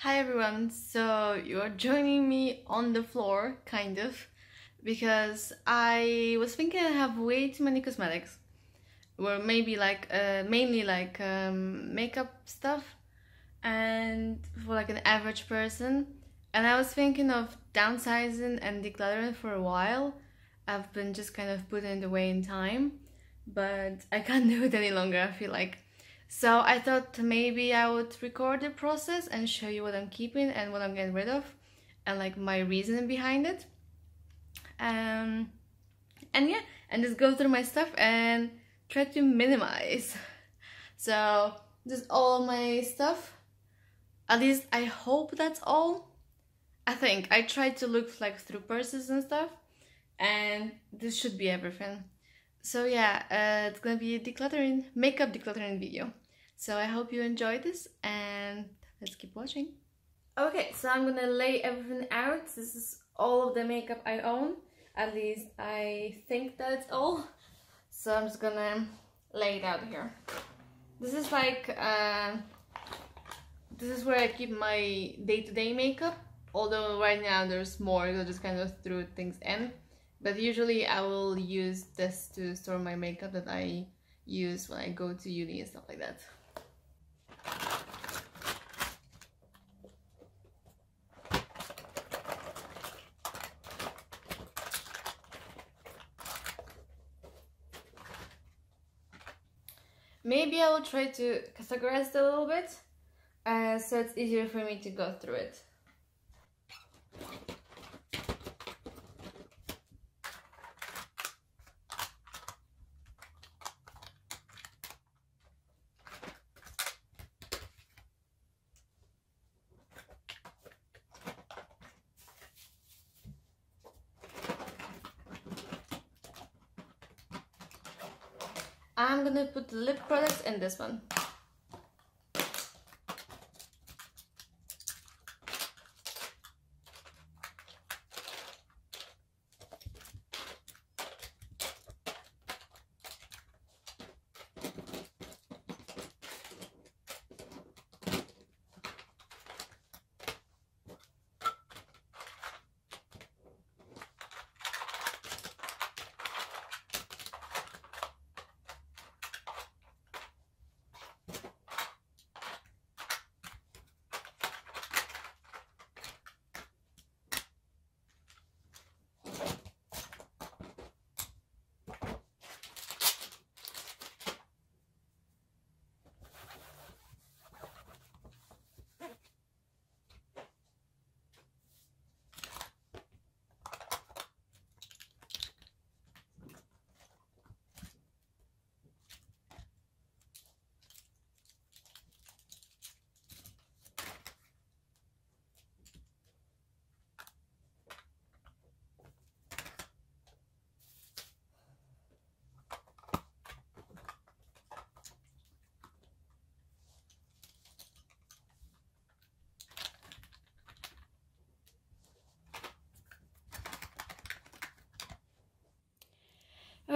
Hi everyone, so you're joining me on the floor, kind of, because I was thinking I have way too many cosmetics, or maybe like, uh, mainly like um, makeup stuff, and for like an average person, and I was thinking of downsizing and decluttering for a while. I've been just kind of putting it away in time, but I can't do it any longer, I feel like. So I thought maybe I would record the process and show you what I'm keeping and what I'm getting rid of and like my reasoning behind it. Um, and yeah, and just go through my stuff and try to minimize. So this is all my stuff. At least I hope that's all. I think I tried to look like through purses and stuff and this should be everything. So yeah, uh, it's gonna be a decluttering, makeup decluttering video. So I hope you enjoyed this and let's keep watching. Okay, so I'm gonna lay everything out. This is all of the makeup I own. At least I think that's all. So I'm just gonna lay it out here. This is like, uh, this is where I keep my day-to-day -day makeup. Although right now there's more, I just kind of threw things in. But usually I will use this to store my makeup that I use when I go to uni and stuff like that. Maybe I will try to categorize it a little bit uh, so it's easier for me to go through it. I'm gonna put lip products in this one.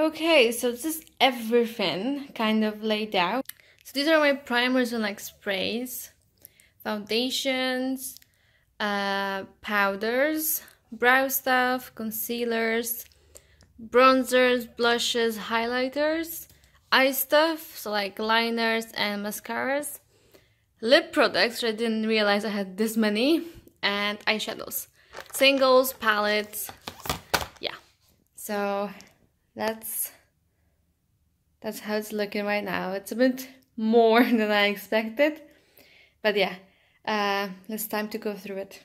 Okay, so this is everything kind of laid out. So these are my primers and like sprays, foundations, uh, powders, brow stuff, concealers, bronzers, blushes, highlighters, eye stuff, so like liners and mascaras, lip products, I didn't realize I had this many, and eyeshadows, singles, palettes, yeah. So that's that's how it's looking right now. It's a bit more than I expected, but yeah, uh, it's time to go through it.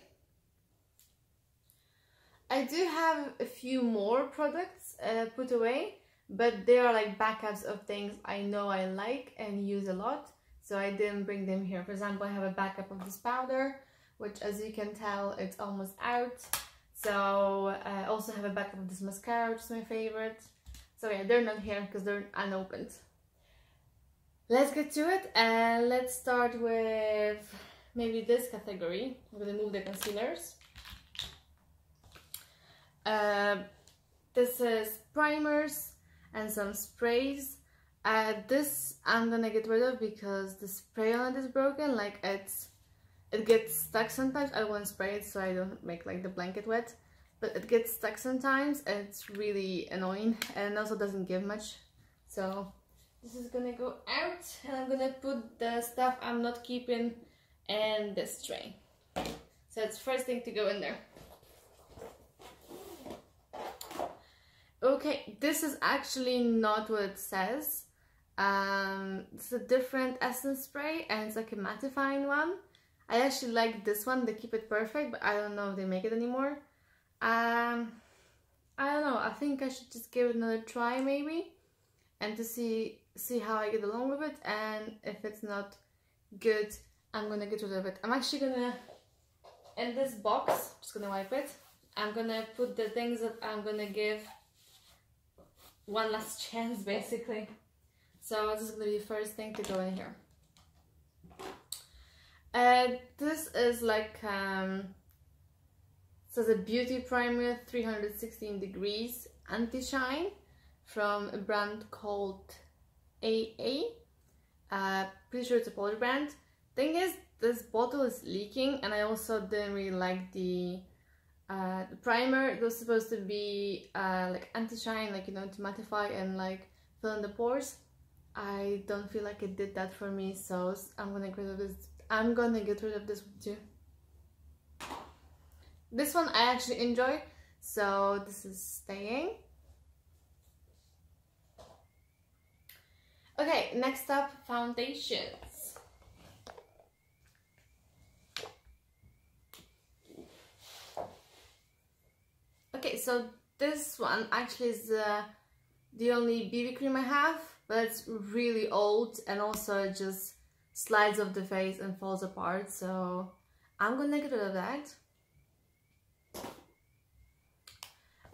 I do have a few more products uh, put away, but they are like backups of things I know I like and use a lot, so I didn't bring them here. For example, I have a backup of this powder, which as you can tell, it's almost out. So I also have a backup of this mascara, which is my favorite. So yeah, they're not here because they're unopened. Let's get to it and let's start with maybe this category. I'm gonna move the concealers. Uh, this is primers and some sprays. Uh, this I'm gonna get rid of because the spray on it is broken. Like it's it gets stuck sometimes. I won't spray it so I don't make like the blanket wet. But it gets stuck sometimes and it's really annoying and also doesn't give much. So this is gonna go out and I'm gonna put the stuff I'm not keeping in this tray. So it's first thing to go in there. Okay, this is actually not what it says. Um, it's a different essence spray and it's like a mattifying one. I actually like this one, they keep it perfect, but I don't know if they make it anymore. Um, I don't know, I think I should just give it another try maybe and to see see how I get along with it and if it's not good I'm gonna get rid of it. I'm actually gonna in this box, just gonna wipe it, I'm gonna put the things that I'm gonna give one last chance basically. So this is gonna be the first thing to go in here. And this is like um says a beauty primer 316 degrees anti-shine from a brand called AA. Uh, pretty sure it's a Polish brand. Thing is, this bottle is leaking and I also didn't really like the, uh, the primer. It was supposed to be uh, like anti-shine, like, you know, to mattify and like fill in the pores. I don't feel like it did that for me, so I'm gonna get rid of this. I'm gonna get rid of this too. This one I actually enjoy, so this is staying. Okay, next up, foundations. Okay, so this one actually is uh, the only BB cream I have, but it's really old and also it just slides off the face and falls apart, so I'm gonna get rid of that.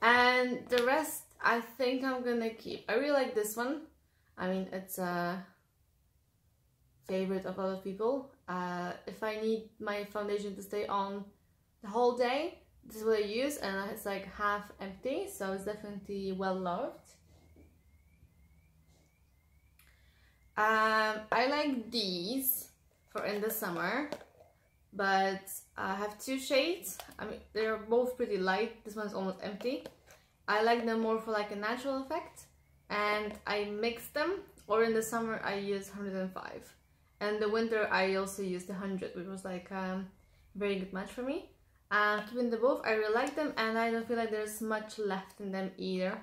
And the rest I think I'm gonna keep. I really like this one. I mean, it's a favorite of a lot of people. Uh, if I need my foundation to stay on the whole day, this is what I use and it's like half empty, so it's definitely well loved. Um, I like these for in the summer, but I have two shades. I mean, they're both pretty light. This one's almost empty. I like them more for like a natural effect and I mix them or in the summer I use 105 and the winter I also used 100 which was like a um, very good match for me uh, keeping the both I really like them and I don't feel like there's much left in them either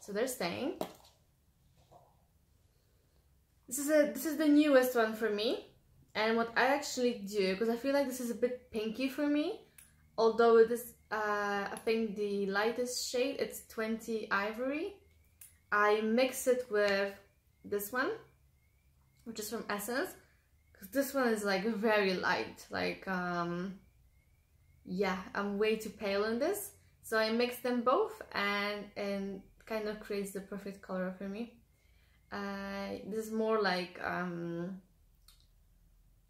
so they're staying this is a this is the newest one for me and what I actually do because I feel like this is a bit pinky for me although it is uh, I think the lightest shade it's 20 ivory I mix it with this one, which is from Essence, because this one is like very light, like, um, yeah, I'm way too pale in this. So I mix them both and, and kind of creates the perfect color for me. Uh, this is more like, um,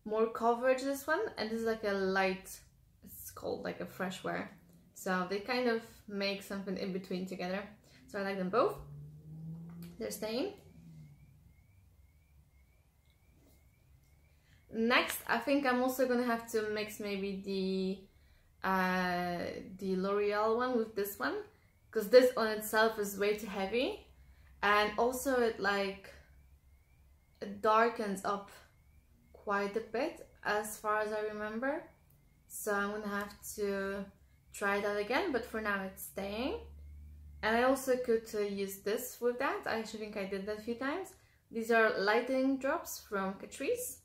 more coverage this one, and this is like a light, it's called like a fresh wear. So they kind of make something in between together. So I like them both they're staying. Next, I think I'm also gonna have to mix maybe the uh, the L'Oreal one with this one because this on itself is way too heavy and also it like it darkens up quite a bit as far as I remember so I'm gonna have to try that again but for now it's staying and I also could uh, use this with that. I actually think I did that a few times. These are lightening drops from Catrice.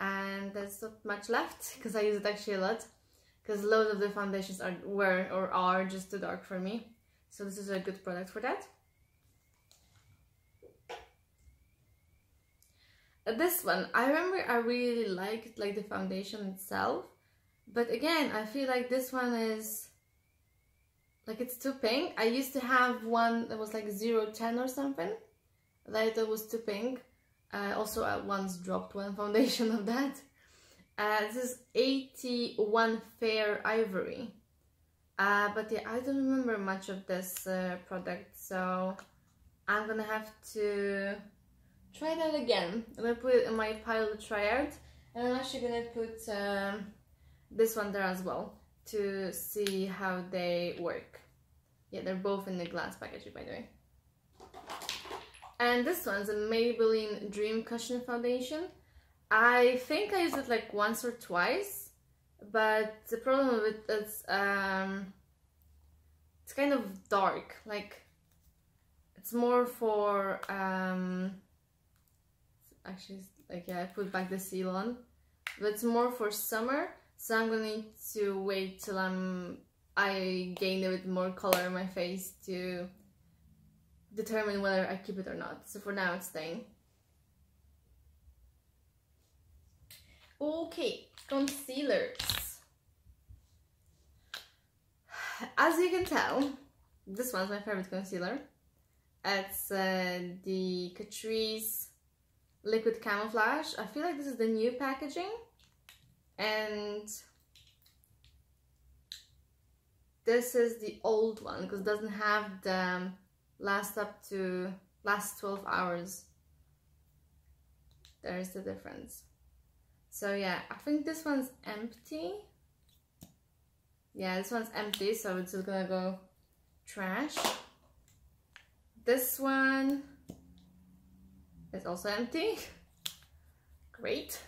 And there's not much left because I use it actually a lot. Because loads of the foundations are were or are just too dark for me. So this is a good product for that. This one, I remember I really liked like the foundation itself. But again, I feel like this one is like it's too pink. I used to have one that was like 010 or something that it was too pink. I also I once dropped one foundation of that. Uh, this is 81 Fair Ivory. Uh, but yeah, I don't remember much of this uh, product, so I'm gonna have to try that again. I'm gonna put it in my pile to try out, and I'm actually gonna put um, this one there as well to see how they work. Yeah, they're both in the glass packaging by the way. And this one's a Maybelline Dream Cushion Foundation. I think I used it like once or twice, but the problem with it is um, it's kind of dark. Like it's more for um, actually like yeah, I put back the seal on, but it's more for summer. So I'm gonna need to wait till I'm I gain a bit more color in my face to determine whether I keep it or not. So for now it's staying. Okay, concealers. As you can tell, this one's my favorite concealer. It's uh, the Catrice Liquid Camouflage. I feel like this is the new packaging. And this is the old one because it doesn't have the um, last up to last 12 hours there's the difference so yeah I think this one's empty yeah this one's empty so it's just gonna go trash this one is also empty great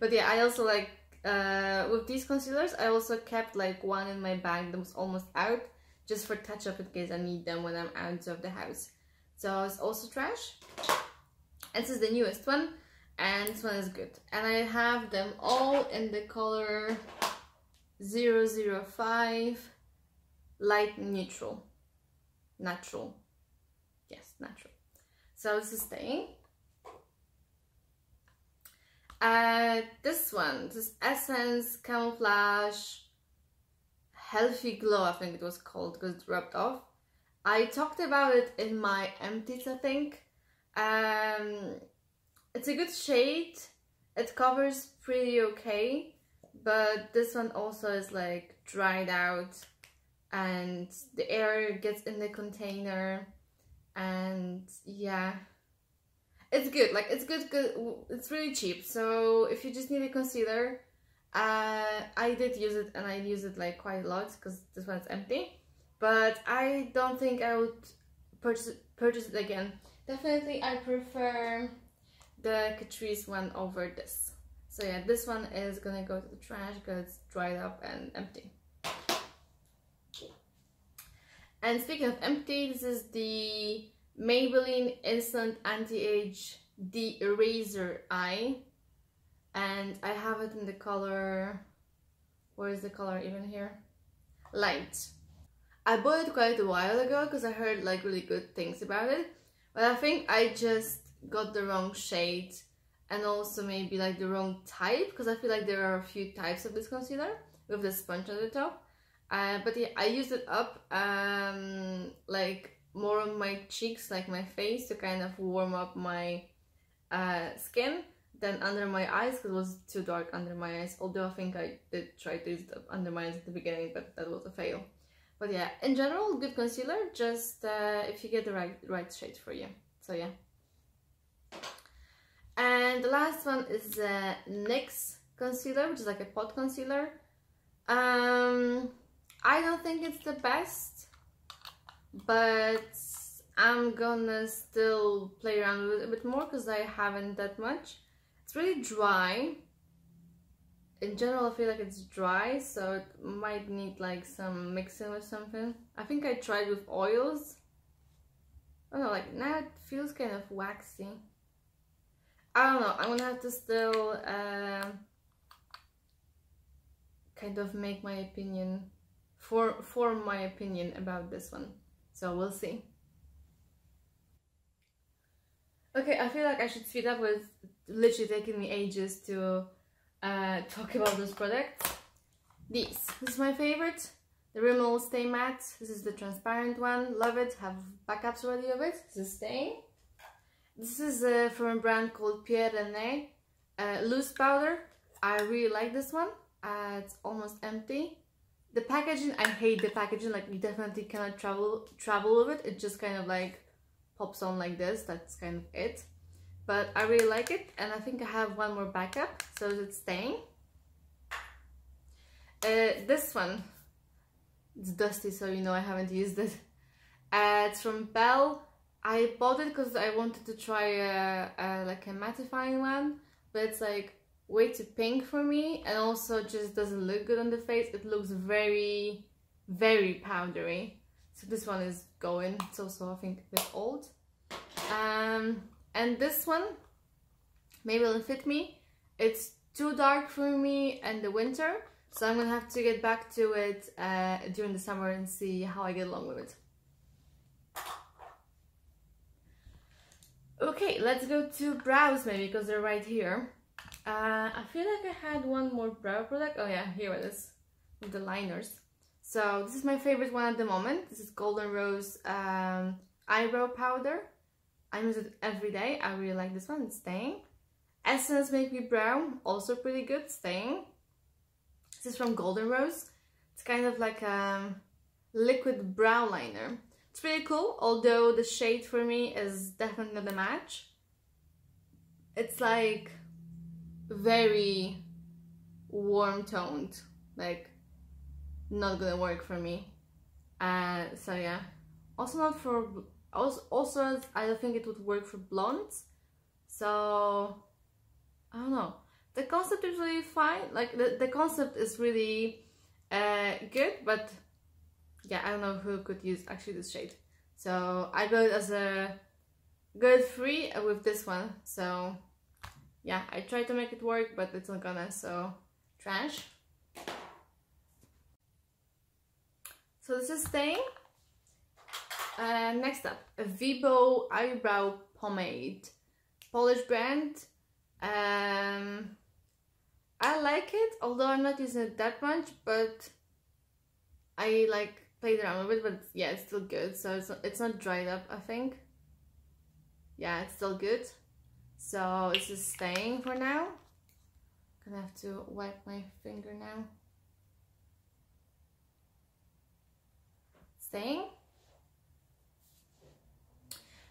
but yeah I also like uh, with these concealers I also kept like one in my bag that was almost out just for touch up in case I need them when I'm out of the house. So it's also trash. And this is the newest one and this one is good. And I have them all in the color 005 light neutral. Natural. Yes, natural. So this is staying. Uh, this one, this Essence Camouflage Healthy Glow, I think it was called, because it rubbed off. I talked about it in my empties, I think. Um, it's a good shade. It covers pretty okay, but this one also is like dried out and the air gets in the container and yeah it's good like it's good good it's really cheap so if you just need a concealer uh, I did use it and I use it like quite a lot because this one's empty. But I don't think I would purchase, purchase it again. Definitely I prefer the Catrice one over this. So yeah, this one is gonna go to the trash because it's dried up and empty. And speaking of empty, this is the Maybelline Instant Anti-Age The Eraser Eye. And I have it in the color where is the color even here? Light. I bought it quite a while ago because I heard like really good things about it. But I think I just got the wrong shade and also maybe like the wrong type because I feel like there are a few types of this concealer with the sponge on the top uh, but yeah I used it up um, like more on my cheeks like my face to kind of warm up my uh, skin then under my eyes because it was too dark under my eyes. Although I think I did try to use it under my eyes at the beginning but that was a fail. But yeah in general good concealer just uh, if you get the right right shade for you. So yeah. And the last one is the uh, NYX concealer which is like a pot concealer. Um I don't think it's the best but I'm gonna still play around a bit more because I haven't that much it's really dry. In general, I feel like it's dry, so it might need like some mixing with something. I think I tried with oils. I don't know, like now it feels kind of waxy. I don't know, I'm gonna have to still uh, kind of make my opinion, for, form my opinion about this one. So we'll see. Okay, I feel like I should speed up with literally taking me ages to uh, talk about this product. These. This is my favorite. The Rimmel Stay Matte. This is the transparent one. Love it. Have backups already of it. This is staying. This is uh, from a brand called Pierre René. Uh, loose powder. I really like this one. Uh, it's almost empty. The packaging, I hate the packaging. Like you definitely cannot travel travel with it. It just kind of like pops on like this. That's kind of it but I really like it and I think I have one more backup so it's staying Uh, this one, it's dusty, so you know I haven't used it. Uh, it's from bell I bought it because I wanted to try a, a, like a mattifying one, but it's like way too pink for me and also just doesn't look good on the face. It looks very, very powdery. So this one is going. It's also, I think, a bit old. Um, and this one, maybe it'll fit me. It's too dark for me in the winter, so I'm gonna have to get back to it uh, during the summer and see how I get along with it. Okay, let's go to brows maybe because they're right here. Uh, I feel like I had one more brow product. Oh yeah, here it is the liners. So this is my favorite one at the moment. This is Golden Rose um, eyebrow powder. I use it every day. I really like this one. It's staying. Essence Make Me Brown, also pretty good, staying. This is from Golden Rose. It's kind of like a liquid brow liner. It's pretty cool, although the shade for me is definitely not a match. It's like very warm toned, like not gonna work for me. Uh, so yeah, also not for, also, also I don't think it would work for blondes. So I don't know. The concept is really fine. Like the, the concept is really uh, good, but yeah, I don't know who could use actually this shade. So I go as a good free with this one. So yeah, I tried to make it work, but it's not gonna, so trash. So this is staying. Uh, next up, a Wibo eyebrow pomade. Polish brand. Um, I like it, although I'm not using it that much, but I like played around with it, but yeah, it's still good. So it's not, it's not dried up, I think. Yeah, it's still good. So this is staying for now. Gonna have to wipe my finger now. Staying.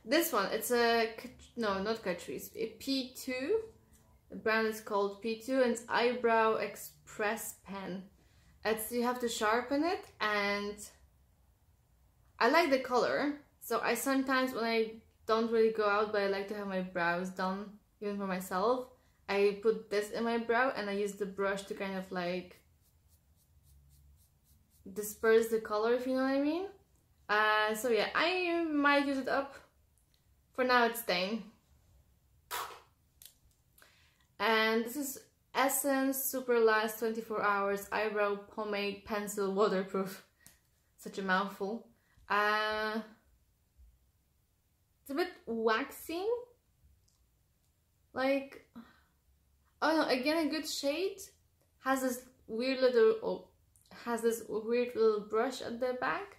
This one, it's a, no, not Catrice, a P2. The brand is called P2 and it's Eyebrow Express Pen. It's, you have to sharpen it and I like the color. So I sometimes, when I don't really go out, but I like to have my brows done, even for myself, I put this in my brow and I use the brush to kind of like disperse the color, if you know what I mean. Uh, so yeah, I might use it up. For now, it's staying. And this is Essence Super Last 24 Hours Eyebrow Pomade Pencil Waterproof. Such a mouthful. Uh, it's a bit waxy. Like, oh no, again a good shade. Has this weird little, oh, has this weird little brush at the back.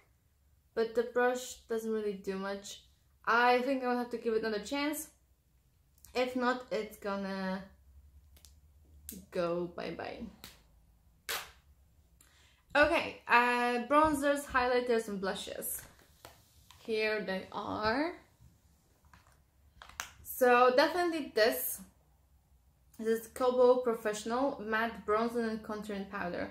But the brush doesn't really do much. I think I'll have to give it another chance. If not, it's gonna go bye-bye. Okay, uh, bronzers, highlighters, and blushes. Here they are. So definitely this. This is Kobo Professional Matte Bronzer and Contouring Powder.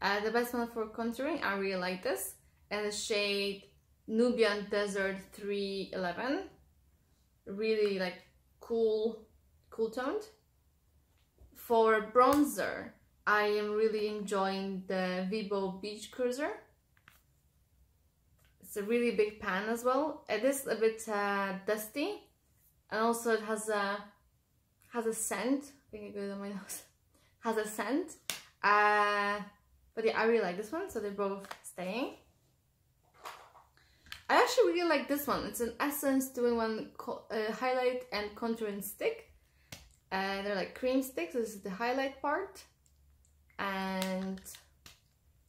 Uh, the best one for contouring, I really like this. And the shade Nubian Desert 311. Really like cool, cool toned. For bronzer, I am really enjoying the Wibo Beach Cruiser. It's a really big pan as well. It is a bit uh, dusty and also it has a has a scent. I think it goes on my nose. has a scent. Uh, but yeah, I really like this one, so they're both staying. I actually really like this one. It's an Essence 2-in-1 uh, highlight and contouring stick. Uh, they're like cream sticks. This is the highlight part and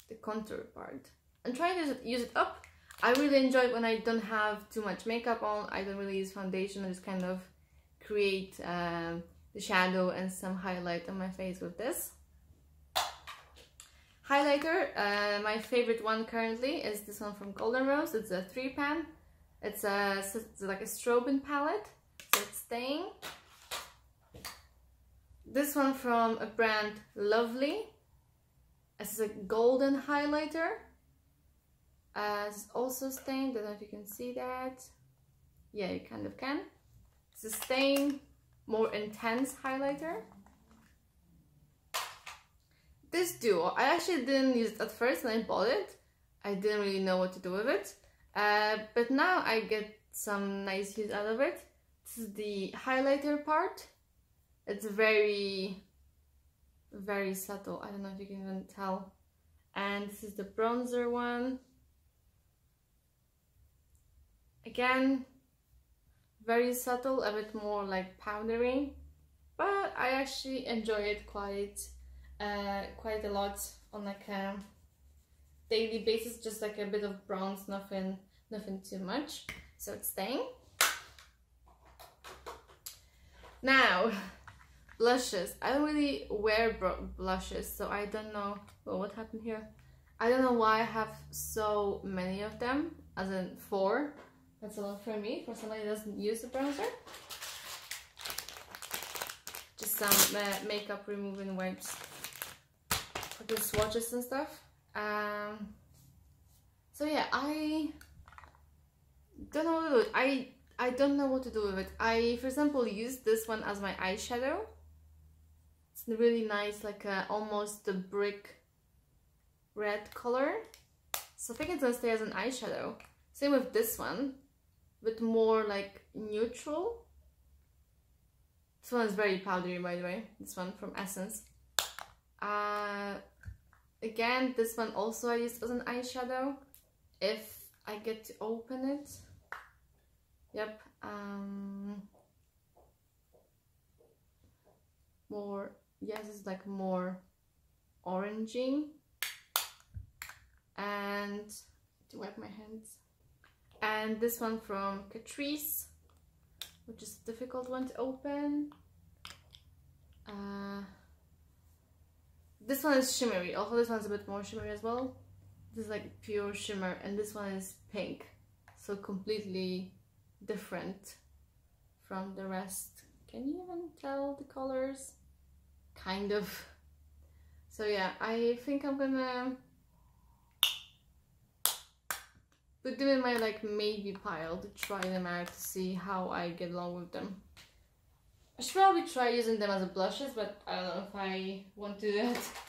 the contour part. I'm trying to use it up. I really enjoy it when I don't have too much makeup on. I don't really use foundation. I just kind of create um, the shadow and some highlight on my face with this. Highlighter, uh, my favorite one currently is this one from Golden Rose. It's a three pan. It's a it's like a strobing palette, so it's staying. This one from a brand Lovely, This is a golden highlighter. Also stained, I don't know if you can see that. Yeah, you kind of can. It's a stain, more intense highlighter. This duo, I actually didn't use it at first when I bought it. I didn't really know what to do with it. Uh, but now I get some nice use out of it. This is the highlighter part. It's very, very subtle. I don't know if you can even tell. And this is the bronzer one. Again, very subtle, a bit more like powdery, but I actually enjoy it quite, uh, quite a lot on like a daily basis, just like a bit of bronze, nothing, nothing too much. So it's staying. Now, blushes. I don't really wear blushes, so I don't know well, what happened here. I don't know why I have so many of them, as in four. That's a lot for me, for somebody that doesn't use the bronzer. Just some uh, makeup removing wipes for the swatches and stuff. Um, so yeah, I don't know what to do I, I don't know what to do with it. I, for example, use this one as my eyeshadow. It's really nice, like a, almost a brick red color. So I think it's gonna stay as an eyeshadow. Same with this one but more like neutral. This one is very powdery by the way, this one from Essence. Uh, again, this one also I use as an eyeshadow if I get to open it. Yep. Um, more, yes, it's like more orangey. And to wipe my hands and this one from Catrice which is a difficult one to open. Uh, this one is shimmery. Although this one's a bit more shimmery as well. This is like pure shimmer and this one is pink. So completely different from the rest. Can you even tell the colors? Kind of. So yeah I think I'm gonna put them in my like maybe pile to try them out to see how I get along with them. I should probably try using them as a blushes, but I don't know if I want to do that.